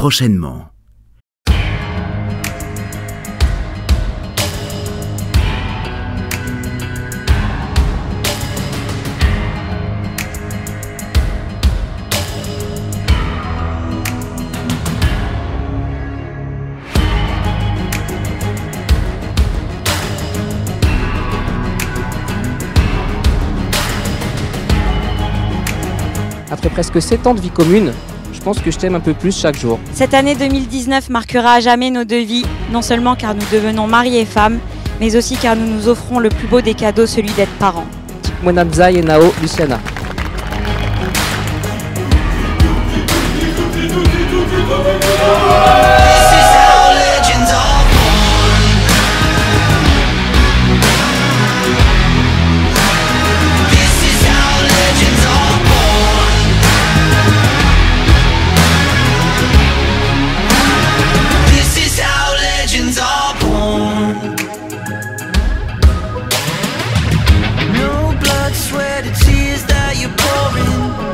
prochainement. Après presque 7 ans de vie commune, je pense que je t'aime un peu plus chaque jour. Cette année 2019 marquera à jamais nos deux vies, non seulement car nous devenons mari et femme, mais aussi car nous nous offrons le plus beau des cadeaux, celui d'être parents. Mwenamzai et Nao Luciana. you pouring.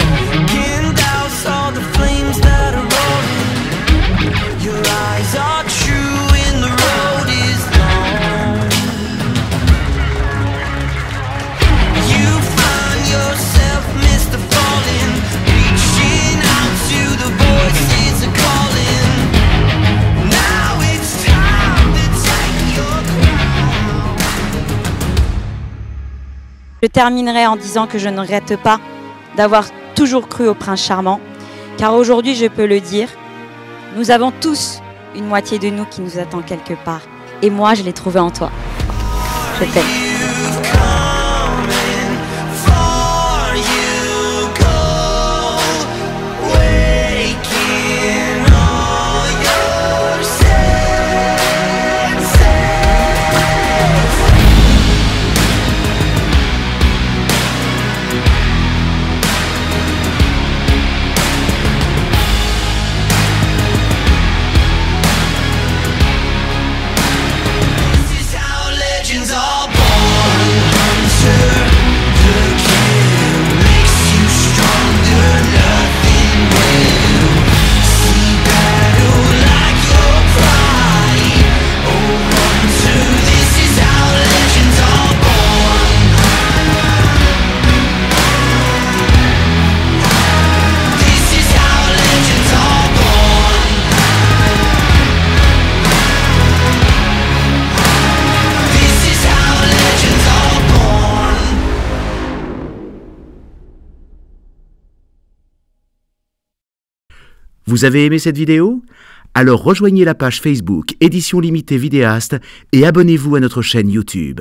Je terminerai en disant que je ne regrette pas d'avoir toujours cru au prince charmant, car aujourd'hui je peux le dire, nous avons tous une moitié de nous qui nous attend quelque part. Et moi, je l'ai trouvé en toi. Je t'aime. Vous avez aimé cette vidéo? Alors rejoignez la page Facebook Édition Limitée Vidéaste et abonnez-vous à notre chaîne YouTube.